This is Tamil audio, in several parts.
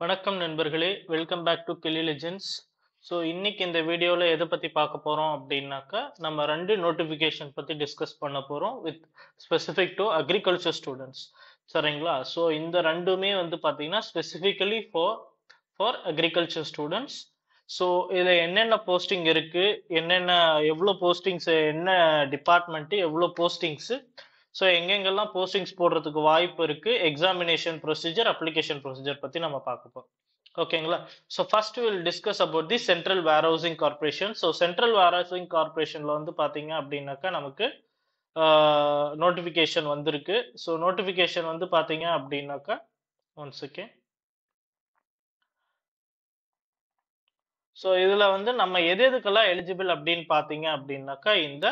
வணக்கம் நண்பர்களே வெல்கம் பேக் டு கிளி லெஜெண்ட்ஸ் ஸோ இன்னைக்கு இந்த வீடியோவில் எதை பற்றி பார்க்க போகிறோம் அப்படின்னாக்கா நம்ம ரெண்டு நோட்டிஃபிகேஷன் பற்றி டிஸ்கஸ் பண்ண போகிறோம் with specific to agriculture students சரிங்களா? ஸோ இந்த ரெண்டுமே வந்து பார்த்தீங்கன்னா specifically for for agriculture students so இதில் என்னென்ன போஸ்டிங் இருக்குது என்னென்ன எவ்வளோ போஸ்டிங்ஸ் என்ன டிபார்ட்மெண்ட்டு எவ்வளோ போஸ்டிங்ஸு ஸோ எங்கெங்கெல்லாம் போஸ்டிங்ஸ் போடுறதுக்கு வாய்ப்பு இருக்கு? எக்ஸாமினேஷன் ப்ரொசீஜர் அப்ளிகேஷன் ப்ரொசீஜர் பத்தி நம்ம பார்க்கப்போம் ஓகேங்களா so first will discuss about the central warehousing corporation so central warehousing கார்பரேஷன்ல வந்து பாத்தீங்க அப்படின்னாக்கா நமக்கு நோட்டிஃபிகேஷன் வந்திருக்கு. ஸோ நோட்டிஃபிகேஷன் வந்து பார்த்தீங்க அப்படின்னாக்கா ஒன் செகண்ட் ஸோ இதில் வந்து நம்ம எது எதுக்கெல்லாம் எலிஜிபிள் அப்படின்னு பார்த்தீங்க அப்படின்னாக்கா இந்த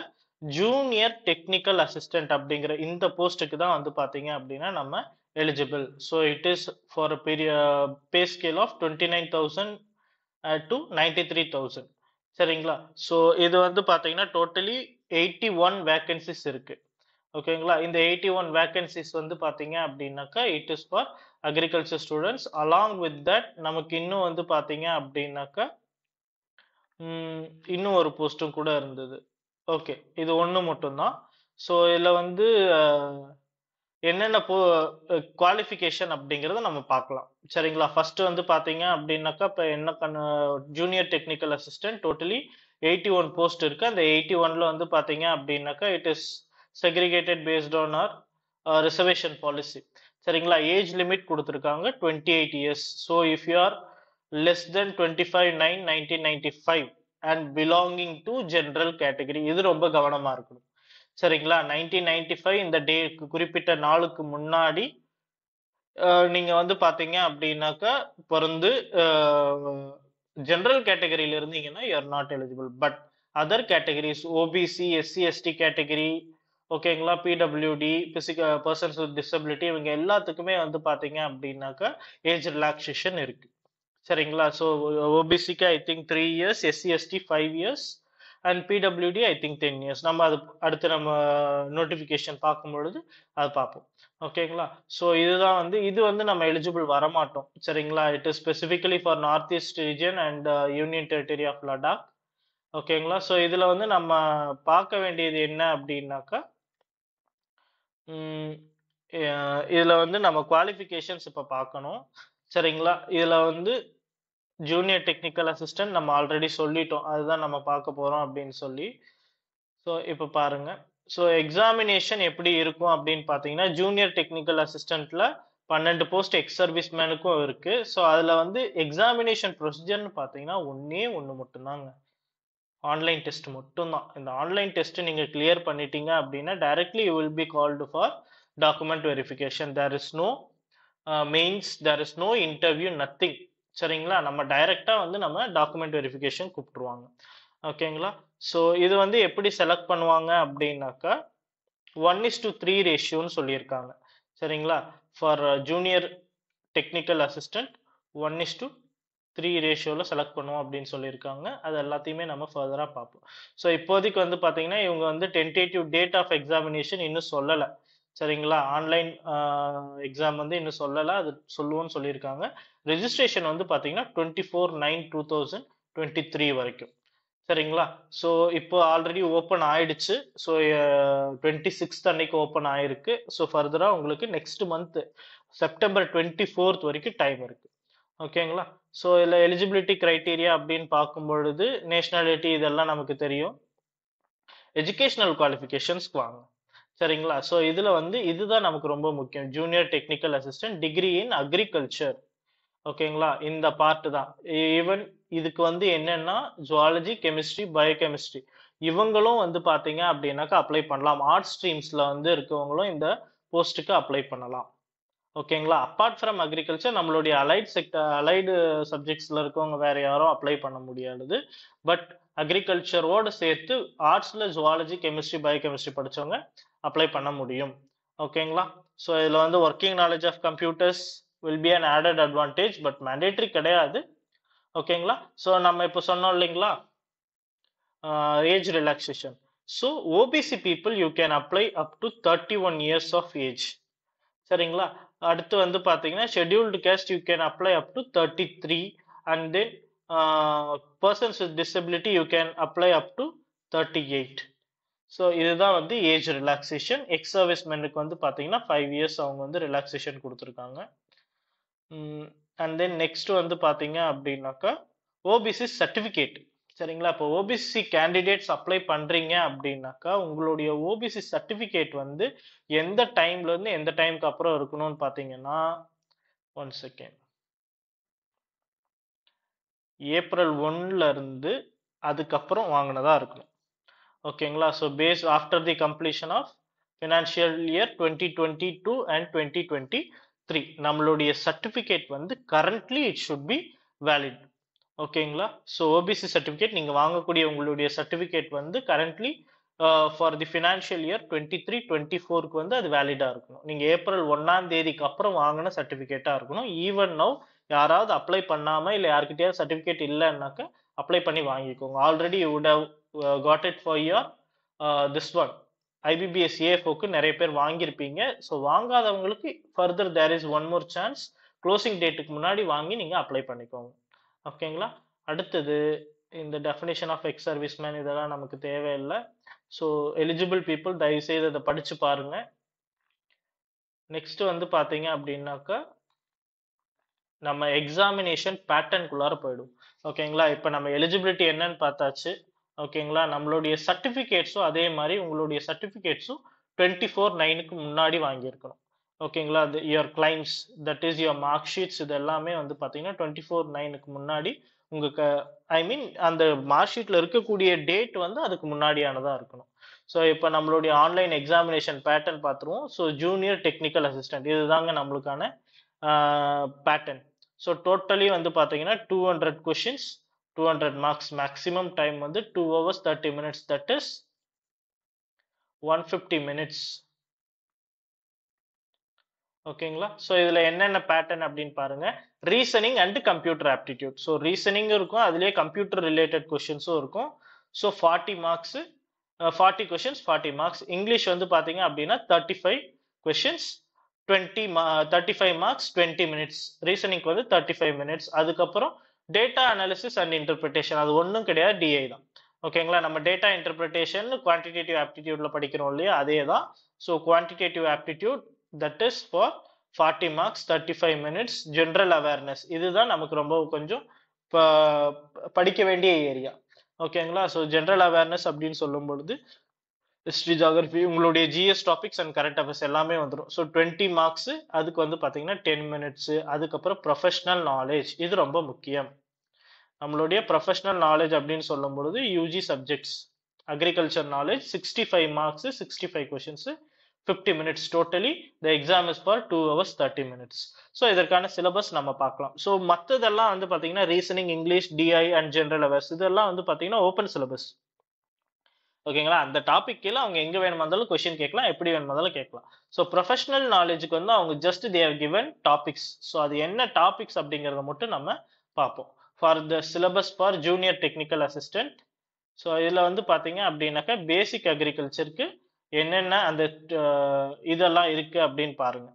ஜூனியர் டெக்னிக்கல் அசிஸ்டன்ட் அப்படிங்கிற இந்த போஸ்ட்டுக்கு தான் வந்து பார்த்தீங்க அப்படின்னா நம்ம eligible so it is for பெரிய pay scale of twenty nine thousand to ninety three thousand சரிங்களா? ஸோ இது வந்து பார்த்தீங்கன்னா டோட்டலி எயிட்டி ஒன் வேக்கன்சிஸ் இருக்குது ஓகேங்களா இந்த எயிட்டி ஒன் வேக்கன்சிஸ் வந்து பார்த்தீங்க அப்படின்னாக்கா it is for agriculture students along with that நமக்கு இன்னும் வந்து பார்த்தீங்க அப்படின்னாக்கா இன்னும் ஒரு போஸ்ட்டும் கூட இருந்தது. ஓகே இது ஒன்று மட்டும்தான். ஸோ இதில் வந்து என்னென்ன போ குவாலிஃபிகேஷன் அப்படிங்கிறத நம்ம பார்க்கலாம். சரிங்களா? ஃபர்ஸ்ட் வந்து பார்த்தீங்க அப்படின்னாக்கா இப்போ என்ன கண்ண junior technical assistant totally eighty one post இருக்குது அந்த எயிட்டி ஒன்ல வந்து பார்த்தீங்க அப்படின்னாக்கா it is segregated based on our reservation policy சரிங்களா? ஏஜ் லிமிட் கொடுத்துருக்காங்க twenty eight years so if you are less than twenty five nine nineteen ninety five and belonging to general category இது ரொம்ப கவனமா இருக்கணும். சரிங்களா? நைன்டீன் நைன்டி ஃபைவ் இந்த டேக்கு குறிப்பிட்ட நாளுக்கு முன்னாடி நீங்க வந்து பாத்தீங்க அப்படின்னாக்கா பிறந்து ஜென்ரல் கேட்டகரியில இருந்தீங்கன்னா you are not eligible but other categories OBC SC ST category ஓகேங்களா PWD physical persons with disability இவங்க எல்லாத்துக்குமே வந்து பாத்தீங்க அப்படின்னாக்கா ஏஜ் ரிலாக்ஸேஷன் இருக்கு. சரிங்களா? So ஓபிசிக்கு I think three years SC ST five years and PWD I think ten years நம்ம அது அடுத்து நம்ம நோட்டிஃபிகேஷன் பார்க்கும் பொழுது அது பார்ப்போம். ஓகேங்களா? ஸோ இதுதான் வந்து இது வந்து நம்ம எலிஜிபிள் வரமாட்டோம். சரிங்களா? It is specifically for north east region and union territory of Ladakh ஓகேங்களா? ஸோ இதில் வந்து நம்ம பார்க்க வேண்டியது என்ன அப்படின்னாக்கா இதில் வந்து நம்ம குவாலிஃபிகேஷன்ஸ் இப்போ பார்க்கணும். சரிங்களா? இதில் வந்து ஜூனியர் டெக்னிக்கல் அசிஸ்டன்ட் நம்ம ஆல்ரெடி சொல்லிட்டோம். அதுதான் நம்ம பார்க்க போகிறோம் அப்படின்னு சொல்லி. ஸோ இப்போ பாருங்க. ஸோ எக்ஸாமினேஷன் எப்படி இருக்கும் அப்படின்னு பார்த்தீங்கன்னா ஜூனியர் டெக்னிக்கல் அசிஸ்டண்ட்டில் பன்னெண்டு போஸ்ட் எக்ஸ் சர்வீஸ் மேனுக்கும் இருக்கு. ஸோ அதில் வந்து எக்ஸாமினேஷன் ப்ரொசீஜர்னு பார்த்தீங்கன்னா ஒன்றே ஒன்று மட்டும்தாங்க. ஆன்லைன் டெஸ்ட் மட்டும்தான். இந்த ஆன்லைன் டெஸ்ட் நீங்கள் கிளியர் பண்ணிட்டீங்க அப்படின்னா directly you will be called for document verification there is no mains there is no interview nothing சரிங்களா? நம்ம டைரெக்டாக வந்து நம்ம டாக்குமெண்ட் வெரிஃபிகேஷன் கூப்பிட்டுருவாங்க. ஓகேங்களா ஸோ இது வந்து எப்படி செலக்ட் பண்ணுவாங்க அப்படின்னாக்கா ஒன் இஸ் டு த்ரீ ரேஷியோன்னு சொல்லியிருக்காங்க. சரிங்களா? For junior technical assistant one is to three ரேஷியோவில் செலக்ட் பண்ணுவோம் அப்படின்னு சொல்லியிருக்காங்க. அது எல்லாத்தையுமே நம்ம ஃபர்தராக பார்ப்போம். ஸோ இப்போதைக்கு வந்து பார்த்தீங்கன்னா இவங்க வந்து டென்டேட்டிவ் டேட் ஆஃப் எக்ஸாமினேஷன் இன்னும் சொல்லலை. சரிங்களா? ஆன்லைன் எக்ஸாம் வந்து இன்னும் சொல்லலை. அது சொல்லுவோன்னு சொல்லியிருக்காங்க. ரெஜிஸ்ட்ரேஷன் வந்து பார்த்தீங்கன்னா twenty four nine two thousand twenty three வரைக்கும். சரிங்களா? ஸோ இப்போ ஆல்ரெடி ஓப்பன் ஆயிடுச்சு. ஸோ டுவெண்ட்டி சிக்ஸ்த் அன்னைக்கு ஓப்பன் ஆயிருக்கு. ஸோ ஃபர்தராக உங்களுக்கு next month September twenty fourth வரைக்கும் டைம் இருக்கு. ஓகேங்களா? ஸோ இதில் எலிஜிபிலிட்டி க்ரைட்டீரியா அப்படின்னு பார்க்கும் பொழுது இதெல்லாம் நமக்கு தெரியும். எஜுகேஷ்னல் குவாலிஃபிகேஷன்ஸ்க்கு வாங்க. சரிங்களா? ஸோ இதில் வந்து இதுதான் நமக்கு ரொம்ப முக்கியம். Junior technical assistant degree in agriculture ஓகேங்களா? இந்த பார்ட் தான். E-, ஈவன் இதுக்கு வந்து என்னன்னா ஜுவாலஜி கெமிஸ்ட்ரி பயோகெமிஸ்ட்ரி இவங்களும் வந்து பார்த்தீங்க அப்படின்னாக்கா அப்ளை பண்ணலாம். ஆர்ட் ஸ்ட்ரீம்ஸில் வந்து இருக்கவங்களும் இந்த போஸ்ட்டுக்கு அப்ளை பண்ணலாம். ஓகேங்களா? அப்பார்ட் ஃப்ரம் அக்ரிகல்ச்சர் நம்மளுடைய அலைட் செக்டர் அலைடு சப்ஜெக்ட்ஸில் இருக்கவங்க வேற யாரும் அப்ளை பண்ண முடியாது பட் அக்ரிகல்ச்சரோடு சேர்த்து ஆர்ட்ஸில் ஜுவாலஜி கெமிஸ்ட்ரி பயோகெமிஸ்ட்ரி படிச்சவங்க அப்ளை பண்ண முடியும். ஓகேங்களா ஸோ இதில் வந்து working knowledge of computers will be an added advantage but mandatory கிடையாது. ஓகேங்களா ஸோ நம்ம இப்போ சொன்னோம் இல்லைங்களா? Age relaxation so OBC people you can apply up to thirty one years of age சரிங்களா? அடுத்து வந்து பார்த்தீங்கன்னா scheduled caste you can apply up to thirty three and then persons with disability you can apply up to thirty eight so இதுதான் வந்து ஏஜ் ரிலாக்ஸேஷன் எக்ஸ் சர்வீஸ்மெனுக்கு வந்து பார்த்தீங்கன்னா ஃபைவ் இயர்ஸ் அவங்க வந்து ரிலாக்ஸேஷன் கொடுத்துருக்காங்க. அண்ட் தென் நெக்ஸ்ட் வந்து பார்த்தீங்க அப்படின்னாக்கா ஓபிசி சர்டிஃபிகேட் சரிங்களா? இப்போ ஓபிசி கேண்டிடேட்ஸ் அப்ளை பண்ணுறீங்க அப்படின்னாக்கா உங்களுடைய ஓபிசி சர்டிஃபிகேட் வந்து எந்த டைம்லேருந்து எந்த டைம்க்கு அப்புறம் இருக்கணும்னு பார்த்தீங்கன்னா ஒன் செகண்ட் ஏப்ரல் ஒன்ல இருந்து அதுக்கப்புறம் வாங்கினதா இருக்கணும். ஓகேங்களா? So base after the completion of financial year twenty twenty two and twenty twenty three நம்மளுடைய சர்டிஃபிகேட் வந்து currently it should be valid ஓகேங்களா? ஸோ ஓபிசி சர்டிஃபிகேட் நீங்கள் வாங்கக்கூடிய உங்களுடைய சர்டிஃபிகேட் வந்து currently for the financial year twenty three twenty ஃபோருக்கு வந்து அது வேலிடாக இருக்கணும். நீங்கள் ஏப்ரல் ஒன்றாம் தேதிக்கு அப்புறம் வாங்கின சர்டிஃபிகேட்டாக இருக்கணும். ஈவன் நவ் யாராவது அப்ளை பண்ணாமல் இல்லை யாருக்கிட்டயாவது சர்டிஃபிகேட் இல்லைன்னாக்கா அப்ளை பண்ணி வாங்கிக்கோங்க. Already you have got it for your this one IBPS ஏஃபோக்கு நிறைய பேர் வாங்கியிருப்பீங்க. So வாங்காதவங்களுக்கு further there is one more chance closing டேட்டுக்கு முன்னாடி வாங்கி நீங்கள் அப்ளை பண்ணிக்கோங்க. ஓகேங்களா அடுத்தது இந்த definition of ex service man இதெல்லாம் நமக்கு தேவையில்லை. ஸோ எலிஜிபிள் பீப்புள் தயவுசெய்து அதை படித்து பாருங்கள் நெக்ஸ்ட் வந்து பார்த்தீங்க அப்படின்னாக்கா நம்ம எக்ஸாமினேஷன் பேட்டர்னுக்குள்ளார போயிடும். ஓகேங்களா இப்போ நம்ம எலிஜிபிலிட்டி என்னன்னு பார்த்தாச்சு. ஓகேங்களா நம்மளுடைய சர்டிஃபிகேட்ஸும் அதே மாதிரி உங்களுடைய சர்டிஃபிகேட்ஸும் டுவெண்ட்டி ஃபோர் நைனுக்கு முன்னாடி வாங்கியிருக்கணும். ஓகேங்களா அது your claims that is your mark sheets இது எல்லாமே வந்து பார்த்தீங்கன்னா டுவெண்ட்டி ஃபோர் நைனுக்கு முன்னாடி உங்களுக்கு ஐ மீன் அந்த மார்க் ஷீட்டில் இருக்கக்கூடிய டேட் வந்து அதுக்கு முன்னாடியானதாக இருக்கணும். ஸோ இப்போ நம்மளுடைய ஆன்லைன் எக்ஸாமினேஷன் பேட்டர்ன் பார்த்துருவோம் ஸோ ஜூனியர் டெக்னிக்கல் அசிஸ்டன்ட் இதுதாங்க நம்மளுக்கான பேட்டர்ன் ஸோ டோட்டலி வந்து பார்த்தீங்கன்னா two hundred questions two hundred marks maximum time வந்து two hours thirty minutes that is one fifty minutes ஓகேங்களா ஸோ இதில் என்னென்ன பேட்டர்ன் அப்படின்னு பாருங்க. Reasoning and computer aptitude so reasoning இருக்கும். அதுலேயே கம்ப்யூட்டர் ரிலேட்டட் கொஷின்ஸும் இருக்கும். So forty marks forty questions forty marks English வந்து பார்த்தீங்க அப்படின்னா thirty five questions twenty thirty five marks twenty minutes ரீசனிங்க்கு வந்து தேர்ட்டி ஃபைவ் மினிட்ஸ் அதுக்கப்புறம் டேட்டா அனாலிசிஸ் அண்ட் இன்டர்பிரிட்டேஷன் அது ஒன்றும் கிடையாது டிஐ தான். ஓகேங்களா நம்ம டேட்டா இன்டர்பிரிட்டேஷன் குவான்டிடேட்டிவ் ஆப்டிடியூட்ல படிக்கிறோம் இல்லையா? அதே தான். So quantitative aptitude that is for forty marks thirty five minutes general awareness இதுதான் நமக்கு ரொம்ப கொஞ்சம் படிக்க வேண்டிய ஏரியா ஓகேங்களா ஸோ ஜென்ரல் அவேர்னஸ் அப்படின்னு சொல்லும் பொழுது ஹிஸ்ட்ரி ஜாகிரபி உங்களுடைய GS topics and current affairs எல்லாமே வந்துடும் ஸோ டுவெண்ட்டி மார்க்ஸ் அதுக்கு வந்து பார்த்தீங்கன்னா டென் மினிட்ஸ் அதுக்கப்புறம் ப்ரொஃபஷ்னல் நாலேஜ் இது ரொம்ப முக்கியம். நம்மளுடைய ப்ரொஃபஷ்னல் நாலேஜ் அப்படின்னு சொல்லும் பொழுது UG subjects agriculture knowledge sixty five marks sixty five questions fifty minutes totally the exam is for two hours thirty minutes so இதற்கான சிலபஸ் நம்ம பார்க்கலாம். ஸோ மற்றதெல்லாம் வந்து பார்த்தீங்கன்னா reasoning English DI and general awareness இதெல்லாம் வந்து பார்த்தீங்கன்னா ஓப்பன் சிலபஸ் ஓகேங்களா அந்த டாபிக் கீழே அவங்க எங்க வேணுமா இருந்தாலும் கொஸ்டின் கேட்கலாம் எப்படி வேணுமா இருந்தாலும் கேட்கலாம். ஸோ ப்ரொஃபஷனல் நாலேஜுக்கு வந்து அவங்க just they've given topics so அது என்ன டாபிக்ஸ் அப்படிங்கிறத மட்டும் நம்ம பார்ப்போம். For the syllabus for junior technical assistant so இதில் வந்து பார்த்தீங்க அப்படின்னாக்கா பேசிக் அக்ரிகல்ச்சருக்கு என்னென்ன அந்த இதெல்லாம் இருக்குது அப்படின்னு பாருங்க.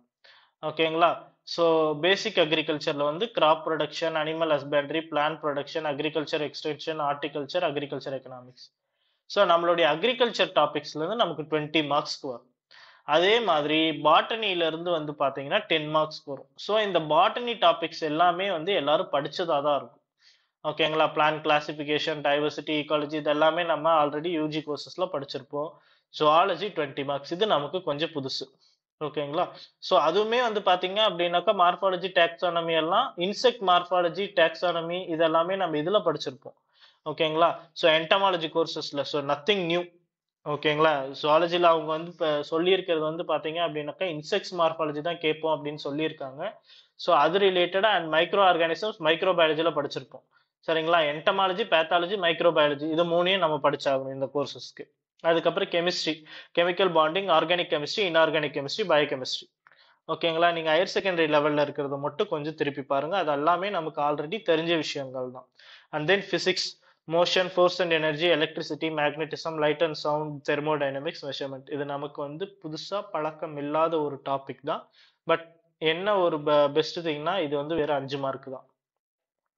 ஓகேங்களா ஸோ பேசிக் அக்ரிகல்ச்சரில் வந்து crop production animal husbandry plan production agriculture extension horticulture agriculture economics so நம்மளுடைய அக்ரிகல்ச்சர் டாபிக்ஸ்லேருந்து நமக்கு டுவெண்ட்டி மார்க்ஸ்க்கு வரும். அதே மாதிரி பாட்டனியிலேருந்து வந்து பார்த்தீங்கன்னா டென் மார்க்ஸ்க்கு வரும். ஸோ இந்த பாட்டனி டாபிக்ஸ் எல்லாமே வந்து எல்லாரும் படித்ததாக தான் இருக்கும். ஓகேங்களா பிளான் கிளாசிஃபிகேஷன் டைவர்சிட்டி ஈக்காலஜி இது எல்லாமே நம்ம ஆல்ரெடி யூஜி கோர்சஸில் படிச்சிருப்போம். ஜுவாலஜி டுவெண்ட்டி மார்க்ஸ் இது நமக்கு கொஞ்சம் புதுசு. ஓகேங்களா ஸோ அதுவுமே வந்து பார்த்தீங்க அப்படின்னாக்கா மார்பாலஜி டேக்ஸானமி எல்லாம் இன்செக்ட் மார்பாலஜி டேக்ஸானமி இதெல்லாமே நம்ம இதில் படிச்சிருப்போம். ஓகேங்களா ஸோ என்டமாலஜி கோர்சஸில் ஸோ நத்திங் நியூ ஓகேங்களா ஜுவாலஜியில் அவங்க வந்து இப்போ சொல்லியிருக்கிறது வந்து பார்த்தீங்க அப்படின்னாக்கா இன்செக்ட்ஸ் மார்பாலஜி தான் கேட்போம் அப்படின்னு சொல்லியிருக்காங்க. ஸோ அது ரிலேட்டடாக அண்ட் மைக்ரோ ஆர்கானிசம்ஸ் மைக்ரோ பயாலஜியில் படிச்சிருப்போம். சரிங்களா? என்டமாலஜி பேத்தாலஜி மைக்ரோ பயாலஜி இது மூணையும் நம்ம படிச்சாகணும் இந்த கோர்சஸ்க்கு அதுக்கப்புறம் chemistry chemical bonding organic chemistry inorganic chemistry biochemistry ஓகேங்களா நீங்கள் ஹையர் செகண்டரி லெவலில் இருக்கிறத மட்டும் கொஞ்சம் திருப்பி பாருங்கள் அது எல்லாமே நமக்கு ஆல்ரெடி தெரிஞ்ச விஷயங்கள் தான். And then physics motion force and energy electricity magnetism light and sound thermodynamics measurement இது நமக்கு வந்து புதுசாக பழக்கம் இல்லாத ஒரு டாபிக் தான். பட் என்ன ஒரு பெஸ்ட் திங்னா இது வந்து வெறும் அஞ்சு மார்க் தான்.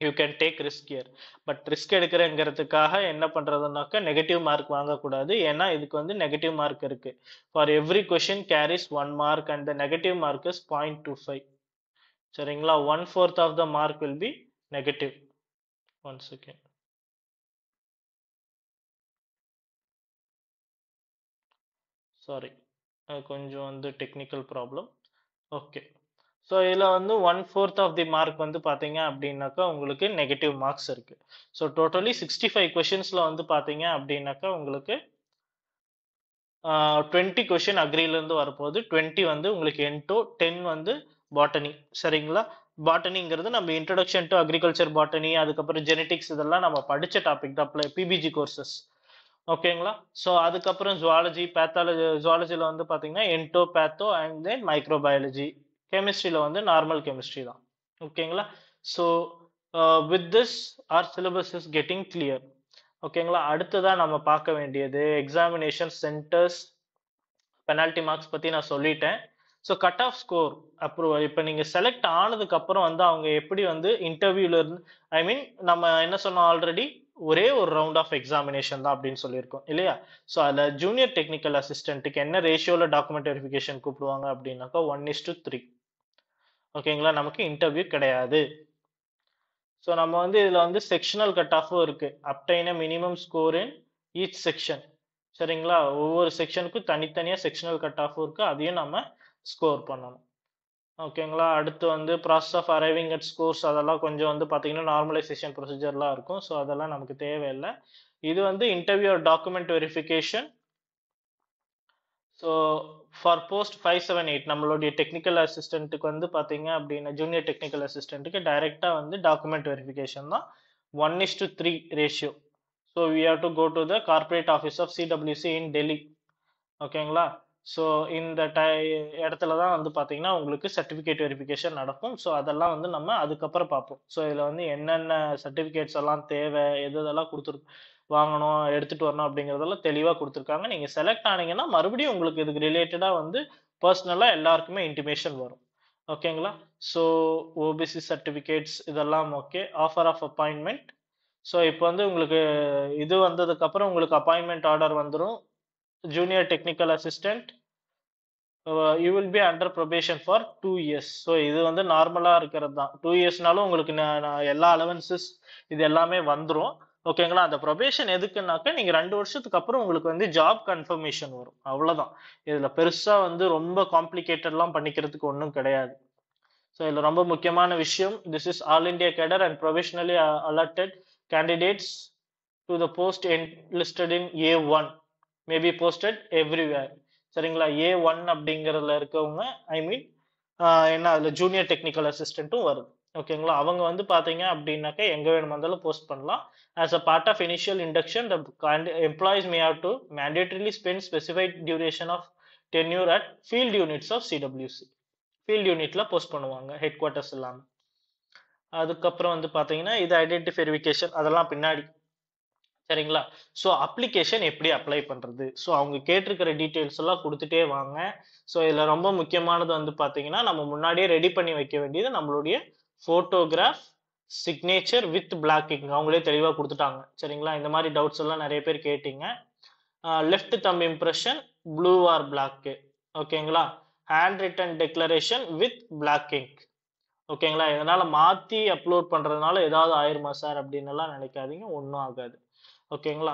You can take risk here but risk எடுக்கிறேங்கிறதுக்காக என்ன பண்ணுறதுனாக்கா நெகட்டிவ் மார்க் வாங்கக்கூடாது. ஏன்னா இதுக்கு வந்து நெகட்டிவ் மார்க் இருக்குது for every question carries one mark and the negative mark is point two five சரிங்களா? One fourth of the mark will be negative one second sorry கொஞ்சம் வந்து டெக்னிக்கல் ப்ராப்ளம் ஓகே ஸோ இதில் வந்து one fourth of the mark வந்து பார்த்தீங்க அப்படின்னாக்கா உங்களுக்கு நெகட்டிவ் மார்க்ஸ் இருக்குது ஸோ டோட்டலி சிக்ஸ்டி ஃபைவ் கொஷின்ஸில் வந்து பார்த்தீங்க அப்படின்னாக்கா உங்களுக்கு டுவெண்ட்டி கொஷின் அக்ரிலேருந்து வரப்போகுது. டுவெண்ட்டி வந்து உங்களுக்கு என்டோ டென் வந்து பாட்டனி சரிங்களா? பாட்டனிங்கிறது நம்ம இன்ட்ரடக்ஷன் டு அக்ரிகல்ச்சர் பாட்டனி அதுக்கப்புறம் ஜெனட்டிக்ஸ் இதெல்லாம் நம்ம படித்த டாபிக் தான். பிபிஜி கோர்சஸ் ஓகேங்களா ஸோ அதுக்கப்புறம் ஜுவாலஜி பேத்தாலஜி ஜுவாலஜியில் வந்து பார்த்தீங்கன்னா ento patho and then microbiology கெமிஸ்ட்ரியில் வந்து நார்மல் கெமிஸ்ட்ரி தான். ஓகேங்களா so with this our syllabus is getting clear ஓகேங்களா அடுத்ததான் நம்ம பார்க்க வேண்டியது எக்ஸாமினேஷன் சென்டர்ஸ் பெனால்டி மார்க்ஸ் பற்றி நான் சொல்லிட்டேன். So cut off score approval இப்போ நீங்கள் செலக்ட் ஆனதுக்கு அப்புறம் வந்து அவங்க எப்படி வந்து இன்டர்வியூல இருந்து ஐ மீன் நம்ம என்ன சொன்னோம் ஆல்ரெடி ஒரே ஒரு ரவுண்ட் ஆஃப் எக்ஸாமினேஷன் தான் அப்படின்னு சொல்லியிருக்கோம் இல்லையா? ஸோ அதில் ஜூனியர் டெக்னிக்கல் அசிஸ்டன்ட்டுக்கு என்ன ரேஷியோவில் டாக்குமெண்ட் வெரிஃபிகேஷன் கூப்பிடுவாங்க அப்படின்னாக்கா ஒன் இஸ் டு த்ரீ ஓகேங்களா நமக்கு இன்டர்வியூ கிடையாது. ஸோ நம்ம வந்து இதில் வந்து செக்ஷனல் கட் ஆஃபும் இருக்குது obtain minimum score in each section சரிங்களா? ஒவ்வொரு செக்ஷனுக்கும் தனித்தனியாக செக்ஷனல் கட் ஆஃபும் இருக்குது அதையும் நம்ம ஸ்கோர் பண்ணணும். ஓகேங்களா அடுத்து வந்து process of arriving at scores அதெல்லாம் கொஞ்சம் வந்து பார்த்தீங்கன்னா நார்மலைசேஷன் ப்ரொசீஜர்லாம் இருக்கும். ஸோ அதெல்லாம் நமக்கு தேவையில்லை. இது வந்து interview document verification so for post five seven eight நம்மளுடைய டெக்னிக்கல் அசிஸ்டண்ட்டுக்கு வந்து பார்த்தீங்க அப்படின்னா ஜூனியர் டெக்னிக்கல் அசிஸ்டண்ட்டுக்கு டைரெக்டாக வந்து டாக்குமெண்ட் வெரிஃபிகேஷன் தான். One is to three ratio so we have to go to the corporate office of CWC in Delhi ஓகேங்களா ஸோ இந்த டை இடத்துல தான் வந்து பார்த்தீங்கன்னா உங்களுக்கு சர்டிஃபிகேட் வெரிஃபிகேஷன் நடக்கும். ஸோ அதெல்லாம் வந்து நம்ம அதுக்கப்புறம் பார்ப்போம். ஸோ இதில் வந்து என்னென்ன சர்டிஃபிகேட்ஸ் எல்லாம் தேவை எது இதெல்லாம் கொடுத்துரு வாங்கணும் எடுத்துகிட்டு வரணும் அப்படிங்கிறதெல்லாம் தெளிவாக கொடுத்துருக்காங்க. நீங்கள் செலக்ட் ஆனீங்கன்னா மறுபடியும் உங்களுக்கு இதுக்கு ரிலேட்டடாக வந்து பர்சனலாக எல்லாருக்குமே இன்டிமேஷன் வரும். ஓகேங்களா ஸோ ஓபிசி சர்டிஃபிகேட்ஸ் இதெல்லாம் okay offer of appointment so இப்போ வந்து உங்களுக்கு இது வந்ததுக்கப்புறம் உங்களுக்கு அப்பாயின்மெண்ட் ஆர்டர் வந்துடும் junior technical assistant you will be under probation for two years so இது வந்து நார்மலாக இருக்கிறது தான். டூ இயர்ஸ்னாலும் உங்களுக்கு எல்லா அலவன்சஸ் இது எல்லாமே வந்துடும் ஓகேங்களா அந்த ப்ரொபேஷன் எதுக்குனாக்க நீங்கள் ரெண்டு வருஷத்துக்கு அப்புறம் உங்களுக்கு வந்து ஜாப் கன்ஃபர்மேஷன் வரும். அவ்வளோதான் இதில் பெருசாக வந்து ரொம்ப காம்ப்ளிகேட்டட்லாம் பண்ணிக்கிறதுக்கு ஒன்றும் கிடையாது. ஸோ இதில் ரொம்ப முக்கியமான விஷயம் this is all India cadre and professionally alerted candidates to the post listed in A one maybe posted everywhere சரிங்களா? ஏ ஒன் அப்படிங்கிறதுல இருக்கவங்க ஐ மீன் என்ன அதில் ஜூனியர் டெக்னிக்கல் அசிஸ்டண்ட்டும் வருது. ஓகேங்களா? அவங்க வந்து பார்த்தீங்க அப்படின்னாக்கா எங்கே வேணுமா இருந்தாலும் போஸ்ட் பண்ணலாம். As a part of initial induction the employees may have to mandatorily spend specified duration of tenure at field units of CWC field யூனிட்ல போஸ்ட் பண்ணுவாங்க ஹெட் குவார்ட்டர்ஸ் இல்லாமல் அதுக்கப்புறம் வந்து பார்த்தீங்கன்னா இது ஐடென்டிஃபெரிஃபிகேஷன் அதெல்லாம் பின்னாடி. சரிங்களா? ஸோ அப்ளிகேஷன் எப்படி அப்ளை பண்ணுறது ஸோ அவங்க கேட்டிருக்கிற டீட்டெயில்ஸ் எல்லாம் கொடுத்துட்டே வாங்க. ஸோ இதில் ரொம்ப முக்கியமானது வந்து பார்த்தீங்கன்னா நம்ம முன்னாடியே ரெடி பண்ணி வைக்க வேண்டியது நம்மளுடைய ஃபோட்டோகிராஃப் சிக்னேச்சர் வித் பிளாக்கிங் அவங்களே தெளிவாக கொடுத்துட்டாங்க. சரிங்களா? இந்த மாதிரி டவுட்ஸ் எல்லாம் நிறைய பேர் கேட்டீங்க. Left thumb impression blue or black ஓகேங்களா? Handwritten declaration with black ink ஓகேங்களா? இதனால் மாற்றி அப்லோட் பண்ணுறதுனால ஏதாவது ஆயிருமா சார் அப்படின்னு எல்லாம் நினைக்காதீங்க. ஒன்றும் ஆகாது. ஓகேங்களா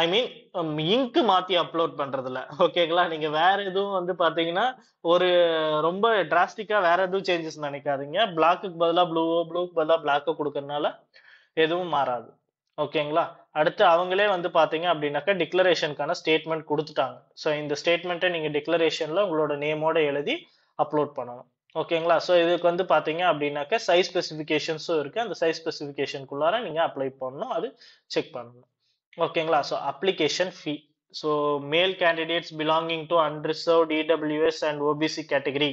ஐ மீன் இங்க் மாத்தி அப்லோட் பண்றதுல ஓகேங்களா நீங்க வேற எதுவும் வந்து பாத்தீங்கன்னா ஒரு ரொம்ப டிராஸ்டிக்கா வேற எதுவும் சேஞ்சஸ் நினைக்காதீங்க. பிளாக்குக்கு பதிலாக ப்ளூவோ ப்ளூக்கு பதிலாக பிளாக்கோ கொடுக்கறதுனால எதுவும் மாறாது. ஓகேங்களா அடுத்து அவங்களே வந்து பாத்தீங்க அப்படின்னாக்கா டிக்ளரேஷனுக்கான ஸ்டேட்மெண்ட் கொடுத்துட்டாங்க. ஸோ இந்த ஸ்டேட்மெண்ட்டை நீங்க டிக்ளரேஷன்ல உங்களோட நேமோட எழுதி அப்லோட் பண்ணணும். ஓகேங்களா ஸோ இதுக்கு வந்து பாத்தீங்க அப்படின்னாக்கா சைஸ் ஸ்பெசிஃபிகேஷன்ஸும் இருக்கு. அந்த சைஸ் ஸ்பெசிஃபிகேஷனுக்குள்ளார நீங்க அப்ளை பண்ணணும். அது செக் பண்ணணும். ஓகேங்களா? So application fee so male candidates belonging to unreserve EWS and OBC category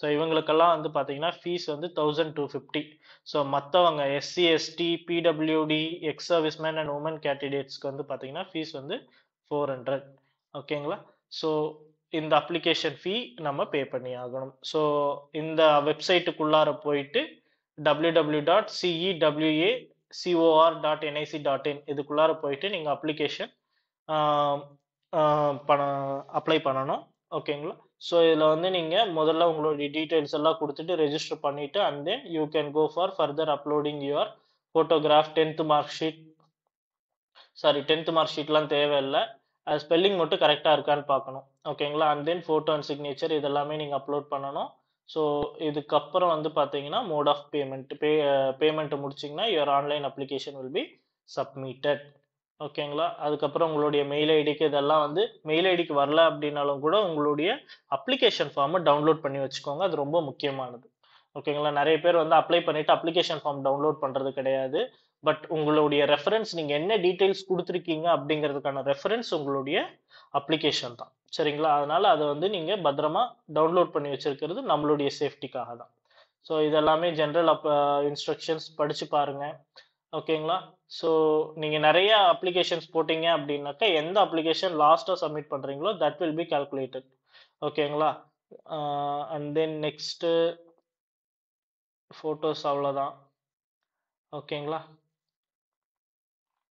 so இவங்களுக்கெல்லாம் வந்து பார்த்தீங்கன்னா ஃபீஸ் வந்து தௌசண்ட் டூ ஃபிஃப்டி ஸோ மற்றவங்க SC ST PWD ex serviceman and women கேண்டிடேட்ஸ்க்கு வந்து பார்த்தீங்கன்னா ஃபீஸ் வந்து ஃபோர் ஹண்ட்ரட் ஓகேங்களா? ஸோ இந்த அப்ளிகேஷன் ஃபீ நம்ம பே பண்ணி ஆகணும். ஸோ இந்த வெப்சைட்டுக்குள்ளார போயிட்டு W W dot CEWA COR dot NIC dot in இதுக்குள்ளார போயிட்டு நீங்கள் அப்ளிகேஷன் பண்ண அப்ளை பண்ணணும். ஓகேங்களா ஸோ இதில் வந்து நீங்கள் முதல்ல உங்களுடைய டீட்டெயில்ஸ் எல்லாம் கொடுத்துட்டு ரெஜிஸ்டர் பண்ணிவிட்டு and then you can go for further uploading your photograph tenth mark sheet sorry tenth mark ஷீட்லாம் தேவையில்லை. அது ஸ்பெல்லிங் மட்டும் கரெக்டாக இருக்கான்னு பார்க்கணும். ஓகேங்களா and then photo and signature இதெல்லாமே நீங்கள் அப்லோட் பண்ணணும். ஸோ இதுக்கப்புறம் வந்து பார்த்தீங்கன்னா mode of payment pay payment முடிச்சிங்கன்னா your online application will be submitted ஓகேங்களா அதுக்கப்புறம் உங்களுடைய மெயில் ஐடிக்கு இதெல்லாம் வந்து மெயில் ஐடிக்கு வரல அப்படின்னாலும் கூட உங்களுடைய அப்ளிகேஷன் ஃபார்மை டவுன்லோட் பண்ணி வச்சுக்கோங்க. அது ரொம்ப முக்கியமானது. ஓகேங்களா நிறைய பேர் வந்து அப்ளை பண்ணிவிட்டு அப்ளிகேஷன் ஃபார்ம் டவுன்லோட் பண்ணுறது கிடையாது. பட் உங்களுடைய ரெஃபரன்ஸ் நீங்கள் என்ன டீட்டெயில்ஸ் கொடுத்துருக்கீங்க அப்படிங்கிறதுக்கான ரெஃபரன்ஸ் உங்களுடைய அப்ளிகேஷன் தான். சரிங்களா? அதனால் அதை வந்து நீங்கள் பத்திரமா டவுன்லோட் பண்ணி வச்சிருக்கிறது நம்மளுடைய சேஃப்டிக்காக தான். ஸோ இதெல்லாமே ஜென்ரல் அப் இன்ஸ்ட்ரக்ஷன்ஸ் படித்து பாருங்கள் ஓகேங்களா? ஸோ நீங்கள் நிறைய அப்ளிகேஷன்ஸ் போட்டீங்க அப்படின்னாக்கா எந்த அப்ளிகேஷன் லாஸ்ட்டாக சப்மிட் பண்ணுறீங்களோ தட் வில் பி கால்குலேட்டட் ஓகேங்களா? அண்ட் தென் நெக்ஸ்ட்டு ஃபோட்டோஸ் அவ்வளோதான் ஓகேங்களா?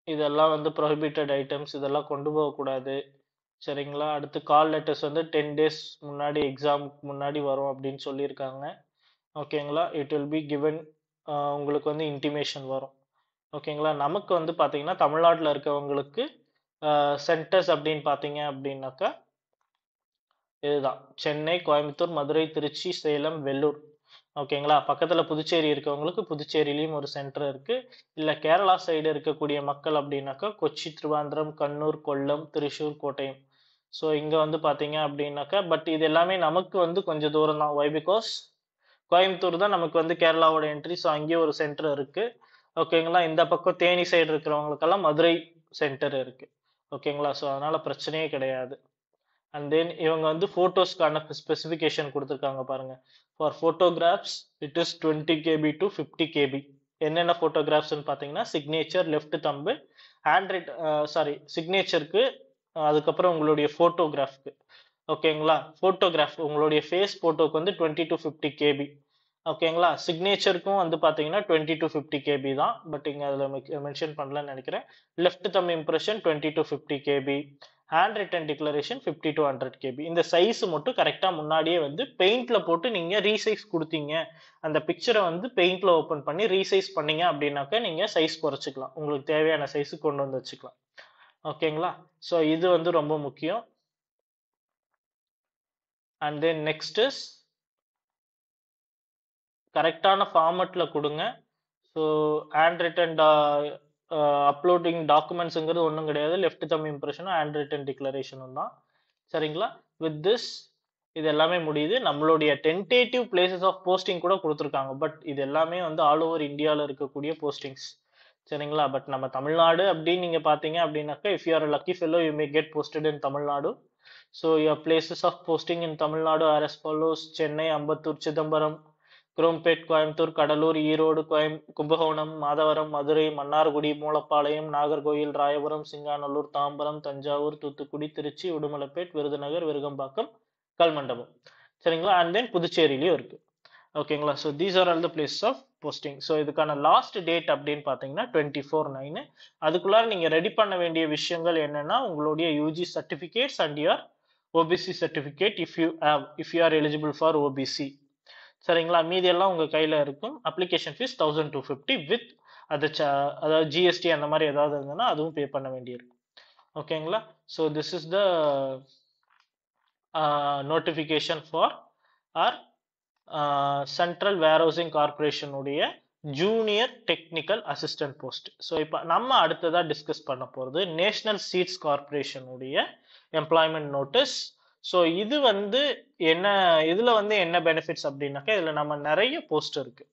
இதெல்லாம் வந்து ப்ரொஹிபிட்டட் ஐட்டம்ஸ் இதெல்லாம் கொண்டு போகக்கூடாது. சரிங்களா? அடுத்து கால் லெட்டர்ஸ் வந்து டென் டேஸ் முன்னாடி எக்ஸாமுக்கு முன்னாடி வரும் அப்படின்னு சொல்லியிருக்காங்க. ஓகேங்களா? இட் வில் பி கிவன் உங்களுக்கு வந்து இன்டிமேஷன் வரும். ஓகேங்களா? நமக்கு வந்து பார்த்தீங்கன்னா தமிழ்நாட்டில் இருக்கவங்களுக்கு சென்டர்ஸ் அப்படின்னு பார்த்தீங்க அப்படின்னாக்கா இதுதான். சென்னை கோயம்புத்தூர் மதுரை திருச்சி சேலம் வெள்ளூர். ஓகேங்களா பக்கத்தில் புதுச்சேரி இருக்கவங்களுக்கு புதுச்சேரியிலையும் ஒரு சென்டர் இருக்குது இல்லை கேரளா சைடு இருக்கக்கூடிய மக்கள் அப்படின்னாக்கா கொச்சி திருவாந்திரம் கண்ணூர் கொல்லம் திருச்சூர் கோட்டயம். ஸோ இங்கே வந்து பார்த்தீங்க அப்படின்னாக்கா பட் இது எல்லாமே நமக்கு வந்து கொஞ்சம் தூரம் தான். ஒய் பிகாஸ் கோயம்புத்தூர் தான் நமக்கு வந்து கேரளாவோட என்ட்ரி ஸோ அங்கேயே ஒரு சென்டர் இருக்குது ஓகேங்களா இந்த பக்கம் தேனி சைடு இருக்கிறவங்களுக்கெல்லாம் மதுரை சென்டர் இருக்குது ஓகேங்களா ஸோ அதனால் பிரச்சனையே கிடையாது. அண்ட் தென் இவங்க வந்து ஃபோட்டோஸ்க்கான ஸ்பெசிஃபிகேஷன் கொடுத்துருக்காங்க பாருங்கள் for photographs it is twenty KB to fifty KB என்னென்ன ஃபோட்டோகிராஃப்ஸ்னு பார்த்தீங்கன்னா signature left thumb hand right sorry சிக்னேச்சருக்கு அதுக்கப்புறம் உங்களுடைய ஃபோட்டோகிராஃப்க்கு ஓகேங்களா ஃபோட்டோகிராஃப் உங்களுடைய ஃபேஸ் ஃபோட்டோக்கு வந்து டுவெண்ட்டி டு ஃபிஃப்டி கேபி ஓகேங்களா சிக்னேச்சருக்கும் வந்து பார்த்தீங்கன்னா டுவெண்ட்டி டு ஃபிஃப்டி கேபி தான். பட் இங்கே அதில் மென்ஷன் பண்ணலன்னு நினைக்கிறேன். Left thumb impression twenty to fifty KB hand written declaration fifty to hundred KB இந்த சைஸ் மட்டும் கரெக்டாக முன்னாடியே வந்து பெயிண்ட்ல போட்டு நீங்கள் ரீசைஸ் கொடுத்தீங்க. அந்த பிக்சரை வந்து பெயிண்ட்ல ஓப்பன் பண்ணி ரீசைஸ் பண்ணீங்க அப்படின்னாக்கா நீங்கள் சைஸ் குறைச்சிக்கலாம். உங்களுக்கு தேவையான சைஸு கொண்டு வந்து வச்சுக்கலாம். ஓகேங்களா ஸோ இது வந்து ரொம்ப முக்கியம். அண்ட் தென் நெக்ஸ்ட் இஸ் கரெக்டான ஃபார்மட்டில் கொடுங்க. ஸோ ஹேண்ட் ரிட்டன் அப்லோடிங் டாக்குமெண்ட்ஸுங்கிறது ஒன்றும் கிடையாது. லெஃப்ட் தம் இம்ப்ரெஷனும் ஹேண்ட் ரிட்டன் டிக்ளரேஷனும் தான். சரிங்களா? வித் திஸ் இது எல்லாமே முடியுது. நம்மளுடைய டென்டேட்டிவ் பிளேசஸ் ஆஃப் போஸ்டிங் கூட கொடுத்துருக்காங்க. பட் இது எல்லாமே வந்து ஆல் ஓவர் இந்தியாவில் இருக்கக்கூடிய போஸ்டிங்ஸ் சரிங்களா? பட் நம்ம தமிழ்நாடு அப்படின்னு நீங்கள் பார்த்தீங்க அப்படின்னாக்கா if you are lucky fellow you may get posted in Tamil Nadu. So your places of posting in Tamil Nadu are as follows Chennai Ambattur Chidambaram Chromepet Coimbatore Cuddalore Erode கோயம் Kumbakonam Madhavaram Madurai Mannargudi Moolapalayam Nagercoil Royapuram Singanallur Tambaram Thanjavur Thoothukudi Trichy Udumalpet Virudhunagar Virugambakkam Kalmandapam. சரிங்களா? அண்ட் தென் புதுச்சேரியிலையும் இருக்கு. ஓகேங்களா so these are all the place of posting so இதுக்கான லாஸ்ட் டேட் அப்படின்னு பார்த்தீங்கன்னா டுவெண்ட்டி ஃபோர் நைனு அதுக்குள்ளார நீங்கள் ரெடி பண்ண வேண்டிய விஷயங்கள் என்னன்னா உங்களுடைய UG certificates and your OBC certificate if you if you are eligible for OBC சரிங்களா? மீதி எல்லாம் உங்கள் கையில் இருக்கும். Application fees thousand two fifty with அது அதாவது ஜிஎஸ்டி அந்த மாதிரி ஏதாவது இருந்ததுன்னா அதுவும் பே பண்ண வேண்டியிருக்கும் ஓகேங்களா? So this is the notification for our central warehousing கார்பரேஷனுடைய junior technical assistant post so இப்போ நம்ம அடுத்ததாக டிஸ்கஸ் பண்ண போகிறது நேஷனல் சீட்ஸ் கார்பரேஷனுடைய எம்ப்ளாய்மெண்ட் நோட்டீஸ் ஸோ இது வந்து என்ன இதுல வந்து என்ன பெனிஃபிட்ஸ் அப்படின்னாக்கா இதுல நம்ம நிறைய போஸ்ட் இருக்கு.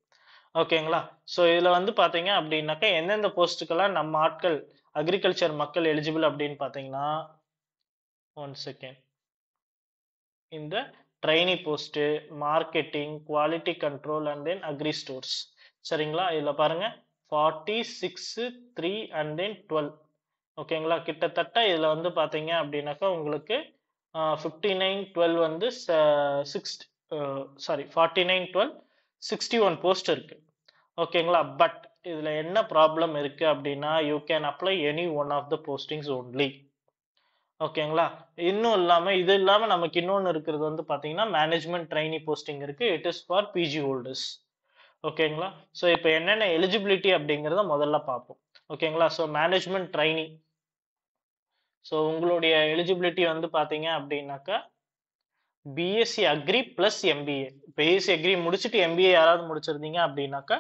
ஓகேங்களா ஸோ இதுல வந்து பாத்தீங்க அப்படின்னாக்கா எந்தெந்த போஸ்ட்டுக்கெல்லாம் நம்ம ஆட்கள் அக்ரிகல்ச்சர் மக்கள் எலிஜிபிள் அப்படின்னு பாத்தீங்கன்னா ஒன் செகண்ட் இந்த trainee post marketing quality control and then agri stores சரிங்களா? இதில் பாருங்க. Forty six three and then twelve ஓகேங்களா கிட்டத்தட்ட இதில் வந்து பார்த்தீங்க அப்படின்னாக்கா உங்களுக்கு ஃபிஃப்டி நைன் டுவெல் வந்து six sorry forty nine twelve sixty one post இருக்கு. ஓகேங்களா பட் இதில் என்ன ப்ராப்ளம் இருக்குது அப்படின்னா you can apply any one of the postings only ஓகேங்களா இன்னும் இல்லாமல் இது இல்லாமல் நமக்கு இன்னொன்று இருக்கிறது வந்து பார்த்தீங்கன்னா மேனேஜ்மெண்ட் ட்ரைனி போஸ்டிங் இருக்குது it is for PG holders ஓகேங்களா ஸோ இப்போ என்னென்ன எலிஜிபிலிட்டி அப்படிங்கிறத முதல்ல பார்ப்போம். ஓகேங்களா ஸோ மேனேஜ்மெண்ட் ட்ரைனி ஸோ உங்களுடைய எலிஜிபிலிட்டி வந்து பார்த்தீங்க அப்படின்னாக்கா BSc agri plus MBA BSc agri முடிச்சுட்டு எம்பிஏ யாராவது முடிச்சிருந்தீங்க அப்படின்னாக்கா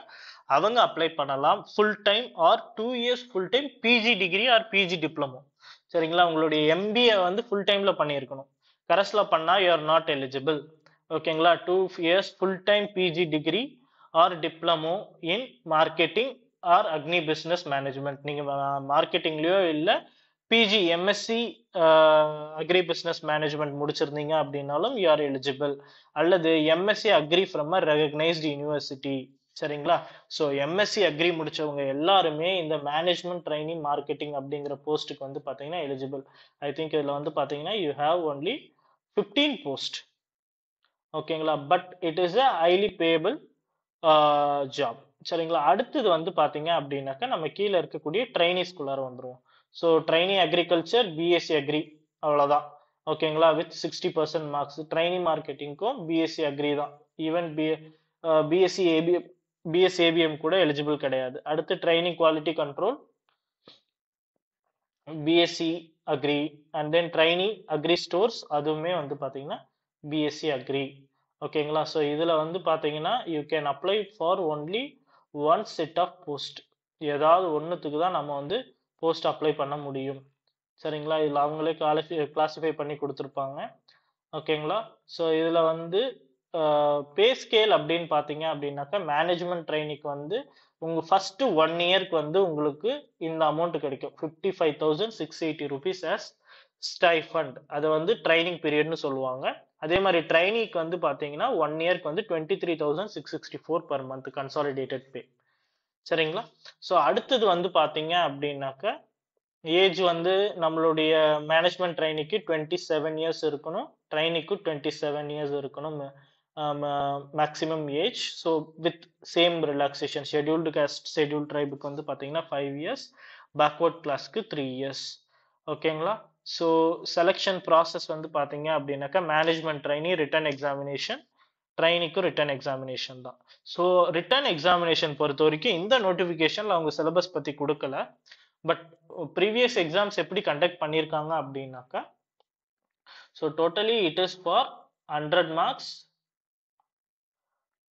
அவங்க அப்ளை பண்ணலாம். Full time or two years full time PG degree or PG diploma சரிங்களா? உங்களுடைய எம்பிஏ வந்து ஃபுல் டைமில் பண்ணியிருக்கணும். கரஸில் பண்ணால் யூ ஆர் நாட் எலிஜிபிள் ஓகேங்களா? Two years full time PG degree or diploma in marketing or agri business management நீங்கள் மார்க்கெட்டிங்லேயோ இல்லை PG MSc agri business management முடிச்சிருந்தீங்க அப்படின்னாலும் யூ ஆர் எலிஜிபிள் அல்லது MSc agri from a recognised university சரிங்களா? ஸோ எம்எஸ்சி அக்ரி முடிச்சவங்க எல்லாருமே இந்த மேனேஜ்மெண்ட் ட்ரைனிங் மார்க்கெட்டிங் அப்படிங்கிற போஸ்ட்டுக்கு வந்து பார்த்தீங்கன்னா எலிஜிபிள் ஐ திங்க் இதில் வந்து பார்த்தீங்கன்னா you have only fifteen post ஓகேங்களா? But it is a highly payable job சரிங்களா? அடுத்தது வந்து பார்த்தீங்க அப்படின்னாக்கா நம்ம கீழே இருக்கக்கூடிய ட்ரைனிஸ்குள்ளார வந்துடுவோம் so trainee agriculture BSc agri அவ்வளோதான் ஓகேங்களா with sixty percent marks trainee மார்க்கெட்டிங்க்கும் BSc agri தான். Even B BSc ABM BSc ABM கூட எலிஜிபிள் கிடையாது. அடுத்து training quality control BSc agri and then trainee agri stores அதுவுமே வந்து பார்த்தீங்கன்னா பிஎஸ்சி அக்ரி ஓகேங்களா ஸோ இதில் வந்து பார்த்தீங்கன்னா you can apply for only one set of post ஏதாவது ஒன்றுத்துக்கு தான் நம்ம வந்து போஸ்ட் அப்ளை பண்ண முடியும். சரிங்களா? இதில் அவங்களே கிளாஸி கிளாஸிஃபை பண்ணி கொடுத்துருப்பாங்க. ஓகேங்களா ஸோ இதில் வந்து பே ஸ்கேல் அப்படின்னு பார்த்தீங்க அப்படின்னாக்கா மேனேஜ்மெண்ட் ட்ரைனிக்கு வந்து உங்கள் ஃபஸ்ட்டு ஒன் இயர்க்கு வந்து உங்களுக்கு இந்த அமௌண்ட் கிடைக்கும். Fifty five thousand six eighty rupees as stipend அதை வந்து ட்ரைனிங் பீரியட்னு சொல்லுவாங்க. அதே மாதிரி ட்ரைனிங்க்கு வந்து பார்த்தீங்கன்னா ஒன் இயர்க்கு வந்து twenty three thousand six sixty four per month consolidated pay சரிங்களா? ஸோ அடுத்தது வந்து பார்த்தீங்க அப்படின்னாக்கா ஏஜ் வந்து நம்மளுடைய மேனேஜ்மெண்ட் ட்ரைனிக்கு டுவெண்ட்டி செவன் இயர்ஸ் இருக்கணும் ட்ரைனிக்கு டுவெண்ட்டி செவன் இயர்ஸ் இருக்கணும் maximum age so with same relaxation scheduled caste schedule ட்ரைபுக்கு வந்து பார்த்தீங்கன்னா ஃபைவ் இயர்ஸ் பேக்வர்ட் கிளாஸ்க்கு த்ரீ இயர்ஸ் ஓகேங்களா ஸோ செலெக்ஷன் ப்ராசஸ் வந்து பார்த்தீங்க அப்படின்னாக்கா மேனேஜ்மெண்ட் ட்ரைனி ரிட்டன் எக்ஸாமினேஷன் ட்ரைனிக்கும் ரிட்டர்ன் எக்ஸாமினேஷன் தான். ஸோ ரிட்டர்ன் எக்ஸாமினேஷன் பொறுத்த வரைக்கும் இந்த நோட்டிஃபிகேஷனில் அவங்க சிலபஸ் பற்றி கொடுக்கல. பட் ப்ரீவியஸ் எக்ஸாம்ஸ் எப்படி கண்டக்ட் பண்ணியிருக்காங்க அப்படின்னாக்கா so totally it is for hundred marks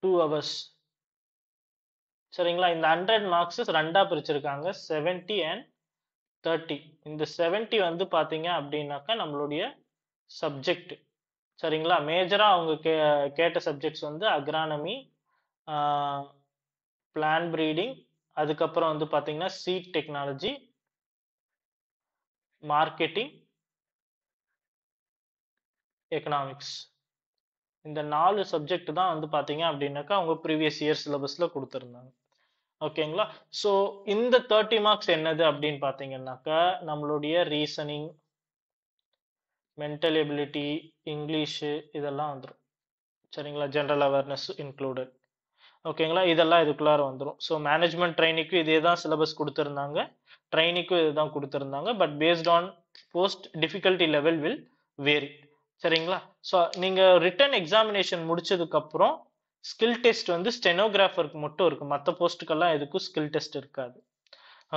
two hours சரிங்களா? இந்த ஹண்ட்ரட் மார்க்ஸஸ் ரெண்டாக பிரிச்சிருக்காங்க செவன்ட்டி அண்ட் தேர்ட்டி இந்த செவன்ட்டி வந்து பார்த்தீங்க அப்படின்னாக்கா நம்மளுடைய சப்ஜெக்ட் சரிங்களா? மேஜராக அவங்க கே கேட்ட சப்ஜெக்ட்ஸ் வந்து அக்ரானமி பிளான் ப்ரீடிங் அதுக்கப்புறம் வந்து பார்த்தீங்கன்னா சீட் டெக்னாலஜி மார்க்கெட்டிங் எக்கனாமிக்ஸ் இந்த நாலு சப்ஜெக்ட் தான் வந்து பார்த்தீங்க அப்படின்னாக்கா அவங்க ப்ரீவியஸ் இயர் சிலபஸில் கொடுத்துருந்தாங்க. ஓகேங்களா ஸோ இந்த தேர்ட்டி மார்க்ஸ் என்னது அப்படின்னு பார்த்தீங்கன்னாக்கா நம்மளுடைய ரீசனிங் மென்டல் எபிலிட்டி இங்கிலீஷு இதெல்லாம் வந்துடும் சரிங்களா? ஜென்ரல் அவேர்னஸ் இன்க்ளூடட் ஓகேங்களா இதெல்லாம் இதுக்குள்ளார வந்துடும் ஸோ மேனேஜ்மெண்ட் ட்ரைனிக்கும் இதே தான் சிலபஸ் கொடுத்துருந்தாங்க. ட்ரைனிக்கும் இதுதான் கொடுத்துருந்தாங்க. But based on post difficulty level will vary சரிங்களா? ஸோ நீங்கள் ரிட்டன் எக்ஸாமினேஷன் முடிச்சதுக்கப்புறம் ஸ்கில் டெஸ்ட் வந்து ஸ்டெனோகிராஃபருக்கு மட்டும் இருக்கும் மற்ற போஸ்ட்டுக்கெல்லாம் எதுக்கும் ஸ்கில் டெஸ்ட் இருக்காது.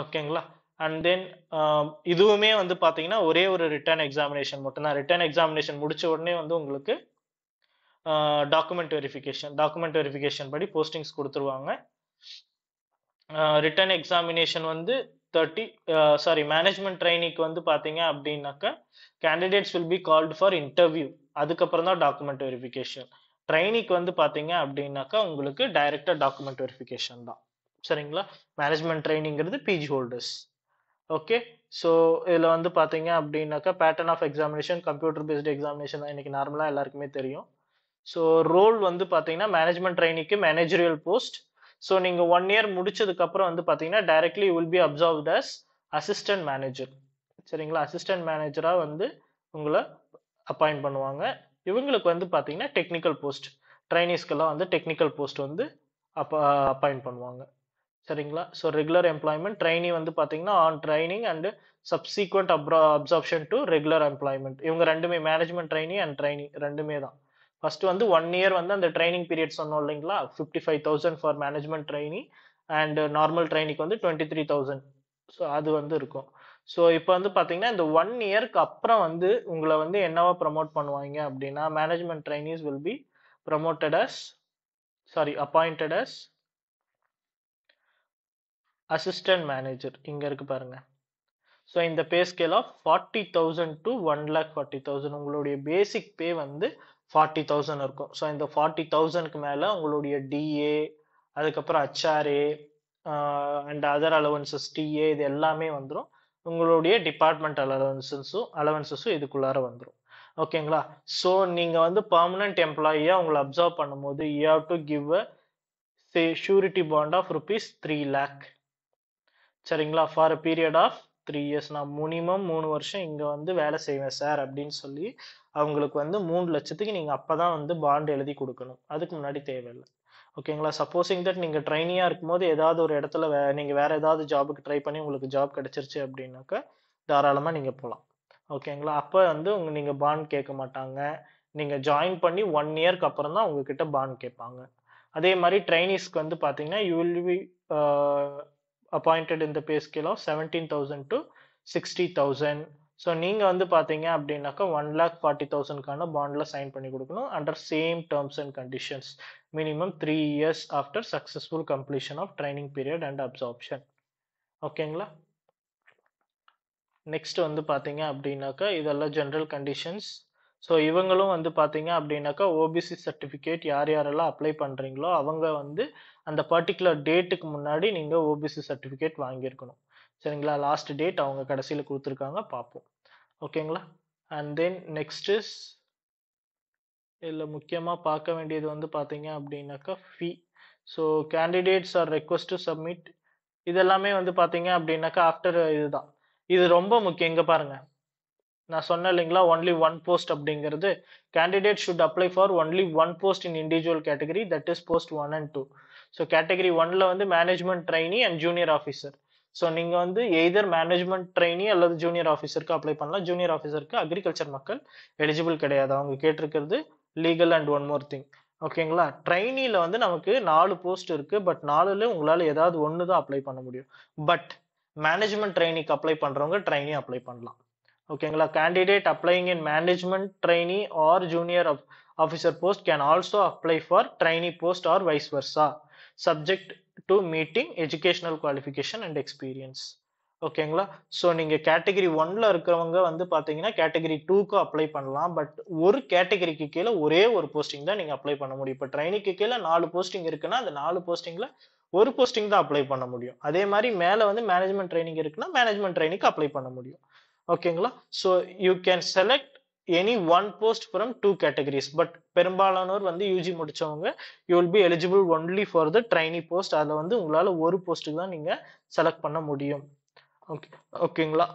ஓகேங்களா அண்ட் தென் um, இதுவுமே வந்து பார்த்தீங்கன்னா ஒரே ஒரு ரிட்டர்ன் எக்ஸாமினேஷன் மட்டும்தான். ரிட்டர்ன் எக்ஸாமினேஷன் முடிச்ச உடனே வந்து உங்களுக்கு டாக்குமெண்ட் வெரிஃபிகேஷன் டாக்குமெண்ட் வெரிஃபிகேஷன் படி போஸ்டிங்ஸ் கொடுத்துருவாங்க. ரிட்டர்ன் எக்ஸாமினேஷன் வந்து தேர்ட்டி சாரி மேனேஜ்மெண்ட் ட்ரைனிக்கு வந்து பார்த்தீங்க அப்படின்னாக்கா candidates will be called for interview அதுக்கப்புறம் தான் டாக்குமெண்ட் வெரிஃபிகேஷன் ட்ரைனிக்கு வந்து பார்த்தீங்க அப்படின்னாக்கா உங்களுக்கு டைரெக்டாக டாக்குமெண்ட் வெரிஃபிகேஷன் தான். சரிங்களா? மேனேஜ்மெண்ட் ட்ரைனிங்கிறது பிஜி ஹோல்டர்ஸ் ஓகே ஸோ இதில் வந்து பார்த்தீங்க அப்படின்னாக்கா pattern of examination computer based examination தான் இன்றைக்கி நார்மலாக எல்லாருக்குமே தெரியும். ஸோ ரோல் வந்து பார்த்தீங்கன்னா மேனேஜ்மெண்ட் ட்ரைனிக்கு மேனேஜரியல் போஸ்ட் ஸோ நீங்கள் ஒன் இயர் முடிச்சதுக்கப்புறம் வந்து பார்த்தீங்கன்னா directly will be absorbed as assistant manager சரிங்களா? அசிஸ்டன்ட் மேனேஜராக வந்து உங்களை அப்பாயிண்ட் பண்ணுவாங்க. இவங்களுக்கு வந்து பார்த்தீங்கன்னா டெக்னிக்கல் போஸ்ட் ட்ரைனிஸ்க்கெல்லாம் வந்து டெக்னிக்கல் போஸ்ட் வந்து அப்போ அப்பாயிண்ட் பண்ணுவாங்க. சரிங்களா? ஸோ ரெகுலர் எம்ப்ளாய்மெண்ட் ட்ரைனி வந்து பார்த்தீங்கன்னா ஆன் ட்ரைனிங் அண்ட் சப்சீக்வெண்ட் அப்ரா அப்சார்ப்ஷன் டு ரெகுலர் எம்ப்ளாய்மெண்ட் இவங்க ரெண்டுமே மேனேஜ்மெண்ட் ட்ரைனி அண்ட் ட்ரைனி ரெண்டுமே தான். ஃபர்ஸ்ட் வந்து ஒன் இயர் வந்து அந்த ட்ரைனிங் பீரியட் சொன்னோம் இல்லைங்களா? Fifty five thousand for management trainee and normal ட்ரைனிக்கு வந்து டுவெண்ட்டி த்ரீ தௌசண்ட் ஸோ அது வந்து இருக்கும். ஸோ இப்போ வந்து பார்த்தீங்கன்னா இந்த ஒன் இயர்க்கு அப்புறம் வந்து உங்களை வந்து என்னவா ப்ரமோட் பண்ணுவாங்க அப்படின்னா management trainees will be promoted as sorry appointed as assistant manager இங்கே இருக்கு பாருங்க. ஸோ இந்த pay scale of forty thousand to one lakh forty thousand உங்களுடைய பேசிக் பே வந்து ஃபார்ட்டி தௌசண்ட் இருக்கும். ஸோ இந்த ஃபார்ட்டி தௌசண்ட்க்கு மேலே உங்களுடைய டிஏ அதுக்கப்புறம் HRA and other allowances DA இது எல்லாமே வந்துடும் உங்களுடைய டிபார்ட்மெண்டல் அலவன்சஸும் அலவன்சஸும் இதுக்குள்ளார வந்துடும் ஓகேங்களா ஸோ நீங்கள் வந்து பர்மனன்ட் எம்ப்ளாயியாக உங்களை அப்சர்வ் பண்ணும்போது you have to give a say surety bond of rupees three lakh சரிங்களா? For a period of three years நான் மினிமம் மூணு வருஷம் இங்கே வந்து வேலை செய்வேன் சார் அப்படின்னு சொல்லி அவங்களுக்கு வந்து மூணு லட்சத்துக்கு நீங்கள் அப்போ தான் வந்து பாண்ட் எழுதி கொடுக்கணும். அதுக்கு முன்னாடி தேவையில்லை. ஓகேங்களா சப்போஸிங் தட் நீங்கள் ட்ரைனியாக இருக்கும்போது ஏதாவது ஒரு இடத்துல வே நீங்கள் வேறு ஏதாவது ஜாபுக்கு ட்ரை பண்ணி உங்களுக்கு ஜாப் கிடச்சிருச்சு அப்படின்னாக்கா தாராளமாக நீங்கள் போகலாம் ஓகேங்களா அப்போ வந்து உங்க நீங்கள் பாண்ட் கேட்க மாட்டாங்க. நீங்கள் ஜாயின் பண்ணி ஒன் இயர்க்கு அப்புறம் தான் உங்ககிட்ட பாண்ட் கேட்பாங்க. அதே மாதிரி ட்ரைனிஸ்க்கு வந்து பார்த்தீங்கன்னா யூ வில் பி அப்பாயிண்டட் இந்த pay scale of seventeen thousand to sixty thousand so நீங்கள் வந்து பார்த்தீங்க அப்படின்னாக்கா ஒன் லேக் ஃபார்ட்டி தௌசண்ட்கான பாண்டில் சைன் பண்ணி கொடுக்கணும் under same terms and conditions minimum three years after successful completion of training period and absorption ஓகேங்களா நெக்ஸ்ட் வந்து பார்த்தீங்க அப்படின்னாக்கா இதெல்லாம் ஜென்ரல் கண்டிஷன்ஸ் ஸோ இவங்களும் வந்து பார்த்தீங்க அப்படின்னாக்கா ஓபிசி சர்டிஃபிகேட் யார் யாரெல்லாம் அப்ளை பண்ணுறீங்களோ அவங்க வந்து அந்த பர்டிகுலர் டேட்டுக்கு முன்னாடி நீங்கள் ஓபிசி சர்டிஃபிகேட் வாங்கியிருக்கணும். சரிங்களா? லாஸ்ட் டேட் அவங்க கடைசியில் கொடுத்துருக்காங்க. பார்ப்போம். ஓகேங்களா அண்ட் தென் நெக்ஸ்ட் இஸ் இதில் முக்கியமாக பார்க்க வேண்டியது வந்து பார்த்தீங்க அப்படின்னாக்கா fee so candidates are request to submit இதெல்லாமே வந்து பார்த்தீங்க அப்படின்னாக்கா ஆஃப்டர் இதுதான். இது ரொம்ப முக்கியம். இங்கே பாருங்க. நான் சொன்னேன் இல்லைங்களா? ஒன்லி ஒன் போஸ்ட் அப்படிங்கிறது. Candidate should apply for only one post in individual category that is post one and two so category ஒன்ல வந்து management trainee and junior officer so நீங்கள் வந்து எய்தர் மேனேஜ்மெண்ட் ட்ரைனி அல்லது ஜூனியர் ஆஃபீஸருக்கு அப்ளை பண்ணலாம். ஜூனியர் ஆஃபீஸருக்கு அக்ரிகல்ச்சர் மக்கள் எலிஜிபிள் கிடையாது. அவங்க கேட்டிருக்கிறது legal and one more thing ஓகேங்களா ட்ரைனியில் வந்து நமக்கு நாலு போஸ்ட் இருக்குது பட் நாலுல உங்களால் ஏதாவது ஒன்று தான் அப்ளை பண்ண முடியும். பட் மேனேஜ்மெண்ட் ட்ரைனிக்கு அப்ளை பண்ணுறவங்க ட்ரைனி அப்ளை பண்ணலாம். ஓகேங்களா candidate applying in management trainee or junior officer post can also apply for trainee post or vice versa subject to meeting educational qualification and experience ஓகேங்களா ஸோ நீங்கள் கேட்டகரி ஒன்ல இருக்கிறவங்க வந்து பார்த்தீங்கன்னா கேட்டகரி டூக்கு அப்ளை பண்ணலாம். பட் ஒரு கேட்டகரிக்கு கீழே ஒரே ஒரு போஸ்டிங் தான் நீங்கள் அப்ளை பண்ண முடியும். இப்போ ட்ரைனிக்கு கீழே நாலு போஸ்டிங் இருக்குன்னா அந்த நாலு போஸ்டிங்கில் ஒரு போஸ்டிங் தான் அப்ளை பண்ண முடியும். அதே மாதிரி மேலே வந்து மேனேஜ்மெண்ட் ட்ரைனிங் இருக்குன்னா மேனேஜ்மெண்ட் ட்ரைனிங்க்கு அப்ளை பண்ண முடியும். ஓகேங்களா so you can select any one post from two categories but பெரும்பாலானோர் வந்து யூஜி முடிச்சவங்க you will be eligible only for the trainee post அதில் வந்து உங்களால் ஒரு போஸ்ட்டுக்கு தான் நீங்கள் செலக்ட் பண்ண முடியும். ஓகே ஓகேங்களா